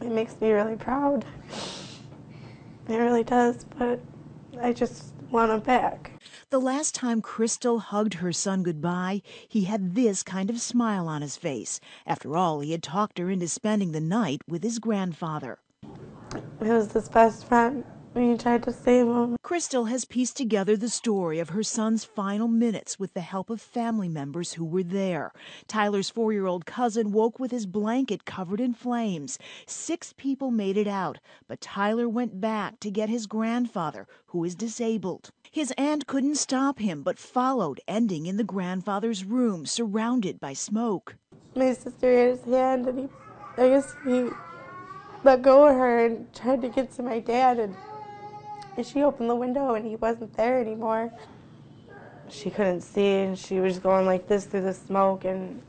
It makes me really proud. It really does, but I just want him back. The last time Crystal hugged her son goodbye, he had this kind of smile on his face. After all, he had talked her into spending the night with his grandfather. It was his best friend. We tried to save him. Crystal has pieced together the story of her son's final minutes with the help of family members who were there. Tyler's four year old cousin woke with his blanket covered in flames. Six people made it out, but Tyler went back to get his grandfather, who is disabled. His aunt couldn't stop him, but followed, ending in the grandfather's room, surrounded by smoke. My sister had his hand, and he, I guess he let go of her and tried to get to my dad, and and she opened the window and he wasn't there anymore. She couldn't see and she was going like this through the smoke and